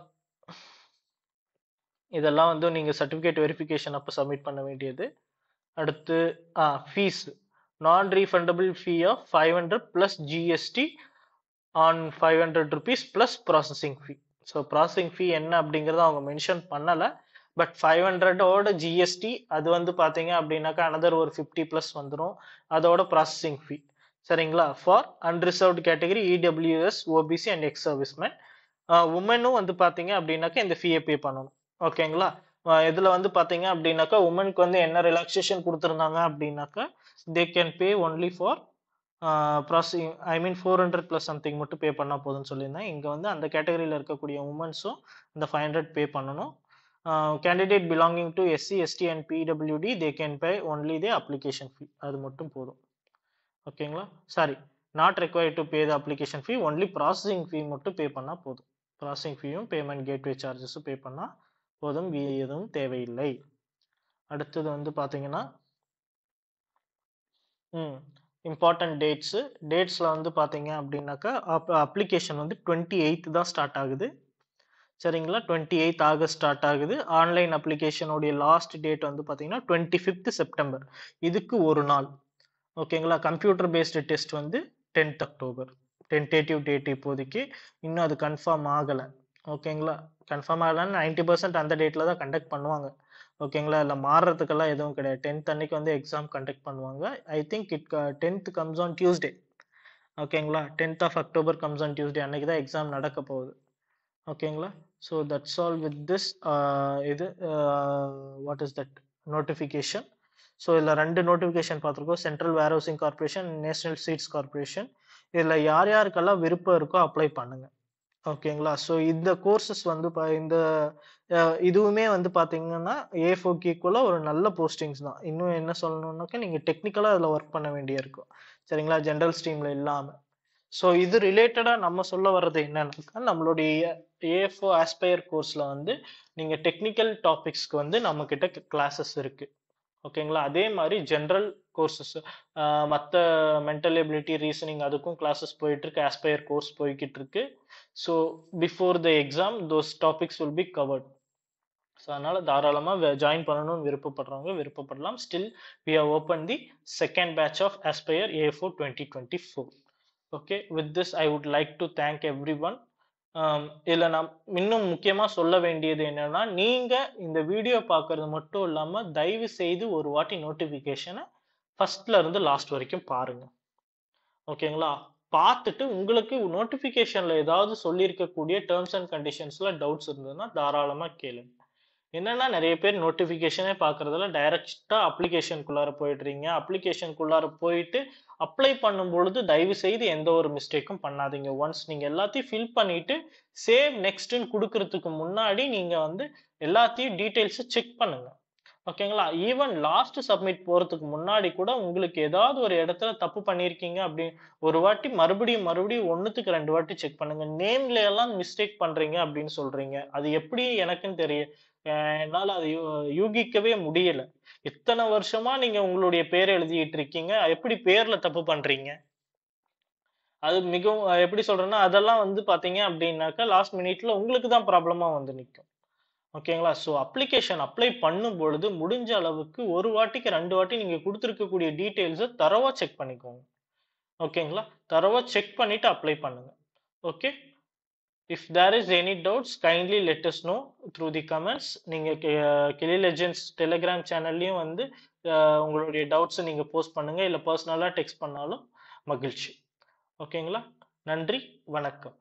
இதெல்லாம் வந்து நீங்கள் சர்டிஃபிகேட் வெரிஃபிகேஷன் அப்போ சப்மிட் பண்ண வேண்டியது. அடுத்து ஆ fees non refundable fee of five hundred plus GST on five hundred rupees plus processing fee so processing fee என்ன அப்படிங்கிறத அவங்க மென்ஷன் பண்ணலை. பட் ஃபைவ் ஹண்ட்ரடோட ஜிஎஸ்டி அது வந்து பார்த்தீங்க அப்படின்னாக்கா அனதர் ஒரு ஃபிஃப்டி ப்ளஸ் வந்துடும் அதோட ப்ராசஸிங் ஃபீ சரிங்களா? For unreserved category EWS OBC and ex serviceman உமனும் வந்து பார்த்தீங்க அப்படின்னாக்கா இந்த ஃபீயை பே பண்ணணும். ஓகேங்களா? Uh, இதில் வந்து பார்த்தீங்க அப்படின்னாக்கா உமனுக்கு வந்து என்ன ரிலாக்ஸேஷன் கொடுத்துருந்தாங்க அப்படின்னாக்கா they can pay only for processing I mean four hundred plus something மட்டும் பே பண்ணால் போதும்னு சொல்லியிருந்தேன். இங்கே வந்து அந்த கேட்டகரியில் இருக்கக்கூடிய உமன்ஸும் இந்த ஃபைவ் ஹண்ட்ரட் பே பண்ணணும். Candidate belonging to SC ST and PWD they can pay only the application fee அது மட்டும் போதும். ஓகேங்களா sorry not required to pay the application fee only processing fee மட்டும் பே பண்ணால் போதும். ப்ராசஸிங் ஃபீயும் பேமெண்ட் கேட்வே சார்ஜஸும் பே பண்ணால் போதும். வீ எதுவும் தேவையில்லை. அடுத்தது வந்து பார்த்தீங்கன்னா ம் இம்பார்ட்டன்ட் டேட்ஸு டேட்ஸில் வந்து பார்த்தீங்க அப்படின்னாக்கா அப் அப்ளிகேஷன் வந்து டுவெண்ட்டி எயித்து தான் ஸ்டார்ட் ஆகுது. சரிங்களா? டுவெண்ட்டி எயித் ஆகஸ்ட் ஸ்டார்ட் ஆகுது. ஆன்லைன் அப்ளிகேஷனுடைய லாஸ்ட் டேட் வந்து பார்த்தீங்கன்னா டுவெண்ட்டி ஃபிஃப்த் செப்டம்பர் இதுக்கு ஒரு நாள். ஓகேங்களா கம்ப்யூட்டர் பேஸ்டு டெஸ்ட் வந்து டென்த் அக்டோபர் டென்டேட்டிவ் டேட் இப்போதைக்கு. இன்னும் அது கன்ஃபார்ம் ஆகலை. ஓகேங்களா கன்ஃபார்ம் ஆகலைன்னு நைன்டி பர்சன்ட் அந்த டேட்டில் தான் கண்டக்ட் பண்ணுவாங்க. ஓகேங்களா இல்லை மாறுறதுக்கெல்லாம் எதுவும் கிடையாது. டென்த் அன்னைக்கு வந்து எக்ஸாம் கண்டக்ட் பண்ணுவாங்க. I think it tenth comes on Tuesday ஓகேங்களா tenth of October comes on Tuesday அன்னைக்கு தான் எக்ஸாம் நடக்க போகுது. ஓகேங்களா? So that's all with this இது what is that notification so இதில் ரெண்டு நோட்டிஃபிகேஷன் பார்த்துருக்கோம். Central Warehousing Corporation National Seeds Corporation இதில் யார் யாருக்கெல்லாம் விருப்பம் இருக்கோ அப்ளை பண்ணுங்கள் ஓகேங்களா? ஸோ இந்த கோர்சஸ் வந்து பா இந்த uh, இதுவுமே வந்து பார்த்தீங்கன்னா ஏ ஃபோக்கு ஈக்குவலாக ஒரு நல்ல போஸ்டிங்ஸ் தான். இன்னும் என்ன சொல்லணும்னாக்கா நீங்கள் டெக்னிக்கலாக அதில் ஒர்க் பண்ண வேண்டியிருக்கும் சரிங்களா? ஜென்ரல் ஸ்ட்ரீமில் இல்லாமல் ஸோ இது ரிலேட்டடாக நம்ம சொல்ல வர்றது என்னன்னாக்கா நம்மளுடைய ஏஎஃப்ஓ ஆஸ்பயர் கோர்ஸில் வந்து நீங்கள் டெக்னிக்கல் டாபிக்ஸ்க்கு வந்து நம்மக்கிட்ட கிளாஸஸ் இருக்குது ஓகேங்களா அதே மாதிரி ஜென்ரல் கோர்சஸ் மற்ற மென்டல் எபிலிட்டி ரீசனிங் அதுக்கும் கிளாஸஸ் போயிட்டுருக்கு ஆஸ்பயர் கோர்ஸ் போய்கிட்டு இருக்கு so before the exam those topics will be covered so அதனால் தாராளமாக ஜாயின் பண்ணணும்னு விருப்பப்படுறவங்க விருப்பப்படலாம். Still we are open the second batch of Aspire A four twenty twenty four okay with this I would like to thank everyone இதில் நான் இன்னும் முக்கியமாக சொல்ல வேண்டியது என்னென்னா நீங்கள் இந்த வீடியோ பார்க்கறது மட்டும் இல்லாமல் தயவு செய்து ஒரு வாட்டி நோட்டிஃபிகேஷனை ஃபஸ்ட்டில் இருந்து லாஸ்ட் வரைக்கும் பாருங்கள் ஓகேங்களா பார்த்துட்டு உங்களுக்கு நோட்டிஃபிகேஷனில் ஏதாவது சொல்லியிருக்கக்கூடிய டேர்ம்ஸ் அண்ட் கண்டிஷன்ஸில் டவுட்ஸ் இருந்ததுன்னா தாராளமாக கேளுங்க. என்னென்னா நிறைய பேர் நோட்டிஃபிகேஷனே பார்க்கறதுல டைரெக்டாக அப்ளிகேஷனுக்குள்ளார போயிடுறீங்க. அப்ளிகேஷனுக்குள்ளார போயிட்டு அப்ளை பண்ணும் பொழுது தயவு செய்து எந்த ஒரு மிஸ்டேக்கும் பண்ணாதீங்க. ஒன்ஸ் நீங்க எல்லாத்தையும் ஃபில் பண்ணிட்டு சேவ் நெக்ஸ்ட்னு கொடுக்கறதுக்கு முன்னாடி நீங்க வந்து எல்லாத்தையும் டீட்டெயில்ஸை செக் பண்ணுங்க. ஓகேங்களா ஈவன் லாஸ்ட் சப்மிட் போறதுக்கு முன்னாடி கூட உங்களுக்கு ஏதாவது ஒரு இடத்துல தப்பு பண்ணியிருக்கீங்க அப்படி ஒரு வாட்டி மறுபடியும் மறுபடியும் ஒன்றுத்துக்கு ரெண்டு வாட்டி செக் பண்ணுங்க. நேம்ல எல்லாம் மிஸ்டேக் பண்றீங்க அப்படின்னு சொல்றீங்க. அது எப்படி எனக்குன்னு தெரிய என்னால் அது யூ- யூகிக்கவே முடியல. இத்தனை வருஷமா நீங்க உங்களுடைய பேர் எழுதிட்டு இருக்கீங்க எப்படி பேர்ல தப்பு பண்றீங்க? அது மிகவும் எப்படி சொல்றேன்னா அதெல்லாம் வந்து பாத்தீங்க அப்படின்னாக்கா லாஸ்ட் மினிட்ல உங்களுக்கு தான் ப்ராப்ளமா வந்து நிற்கும் ஓகேங்களா ஸோ அப்ளிகேஷன் அப்ளை பண்ணும் பொழுது முடிஞ்ச அளவுக்கு ஒரு வாட்டிக்கு ரெண்டு வாட்டி நீங்க கொடுத்துருக்கக்கூடிய டீட்டெயில்ஸை தரவா செக் பண்ணிக்கோங்க. ஓகேங்களா தரவா செக் பண்ணிட்டு அப்ளை பண்ணுங்க. Okay if there is any doubts kindly let us know through the comments நீங்கள் கிளி லெஜெண்ட்ஸ் டெலிகிராம் சேனல்லையும் வந்து உங்களுடைய டவுட்ஸை நீங்கள் போஸ்ட் பண்ணுங்கள் இல்லை பர்சனலாக டெக்ஸ்ட் பண்ணாலும் மகிழ்ச்சி. ஓகேங்களா நன்றி வணக்கம்.